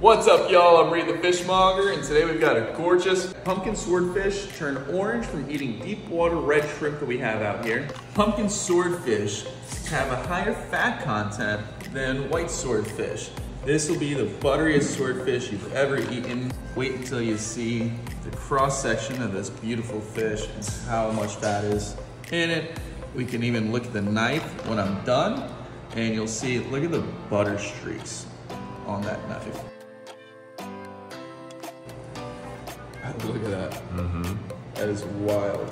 What's up, y'all? I'm Reed the Fishmonger, and today we've got a gorgeous pumpkin swordfish turned orange from eating deep water red shrimp that we have out here. Pumpkin swordfish have a higher fat content than white swordfish. This will be the butteriest swordfish you've ever eaten. Wait until you see the cross section of this beautiful fish and how much fat is in it. We can even look at the knife when I'm done, and you'll see, look at the butter streaks on that knife. Look at that. That is wild.